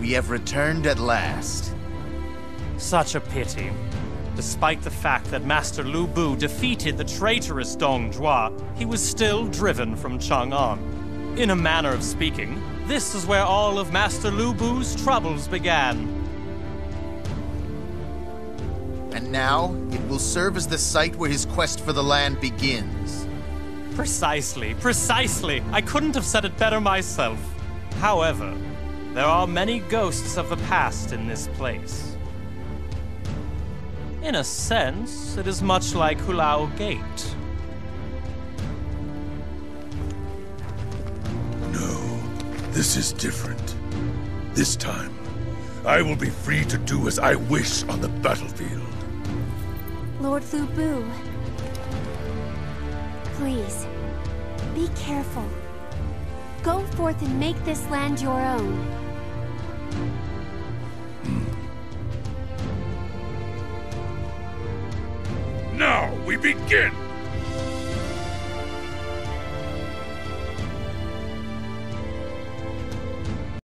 We have returned at last. Such a pity. Despite the fact that Master Lu Bu defeated the traitorous Dong Zhuo, he was still driven from Chang'an. In a manner of speaking, this is where all of Master Lu Bu's troubles began. And now, it will serve as the site where his quest for the land begins. Precisely, precisely. I couldn't have said it better myself. However, there are many ghosts of the past in this place. In a sense, it is much like Hulao Gate. No, this is different. This time, I will be free to do as I wish on the battlefield. Lord Lu Bu. Please, be careful. Go forth and make this land your own. Now we begin!